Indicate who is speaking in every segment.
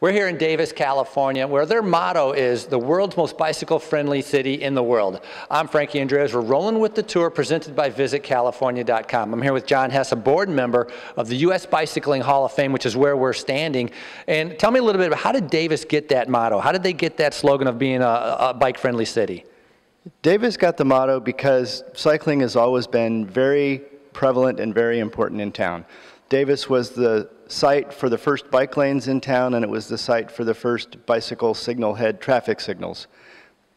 Speaker 1: We're here in Davis, California, where their motto is the world's most bicycle-friendly city in the world. I'm Frankie Andreu. We're rolling with the tour presented by VisitCalifornia.com. I'm here with John Hess, a board member of the U.S. Bicycling Hall of Fame, which is where we're standing. And tell me a little bit about how did Davis get that motto? How did they get that slogan of being a, a bike-friendly city?
Speaker 2: Davis got the motto because cycling has always been very prevalent and very important in town. Davis was the site for the first bike lanes in town, and it was the site for the first bicycle signal head traffic signals.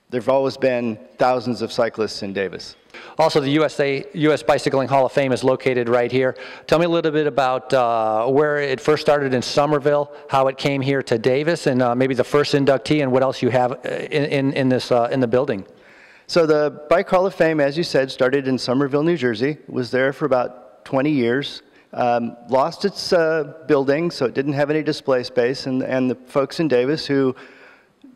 Speaker 2: There have always been thousands of cyclists in Davis.
Speaker 1: Also, the USA, U.S. Bicycling Hall of Fame is located right here. Tell me a little bit about uh, where it first started in Somerville, how it came here to Davis, and uh, maybe the first inductee, and what else you have uh, in, in, in this, uh, in the building.
Speaker 2: So the Bike Hall of Fame, as you said, started in Somerville, New Jersey, was there for about 20 years. Um, lost its uh, building, so it didn't have any display space, and, and the folks in Davis who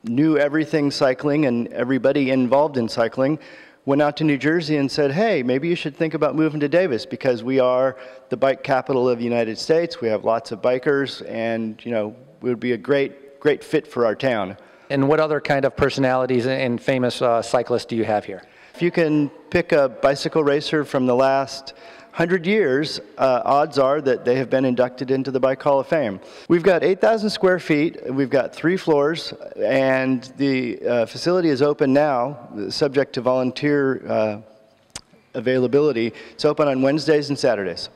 Speaker 2: knew everything cycling and everybody involved in cycling went out to New Jersey and said, hey, maybe you should think about moving to Davis because we are the bike capital of the United States. We have lots of bikers, and you know, it would be a great, great fit for our town.
Speaker 1: And what other kind of personalities and famous uh, cyclists do you have here?
Speaker 2: If you can pick a bicycle racer from the last 100 years, uh, odds are that they have been inducted into the Bike Hall of Fame. We've got 8,000 square feet, we've got three floors, and the uh, facility is open now, subject to volunteer uh, availability. It's open on Wednesdays and Saturdays.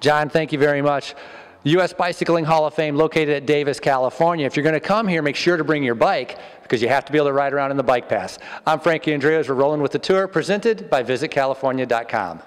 Speaker 1: John, thank you very much. U.S. Bicycling Hall of Fame located at Davis, California. If you're going to come here, make sure to bring your bike because you have to be able to ride around in the bike pass. I'm Frankie Andreu. We're rolling with the tour presented by VisitCalifornia.com.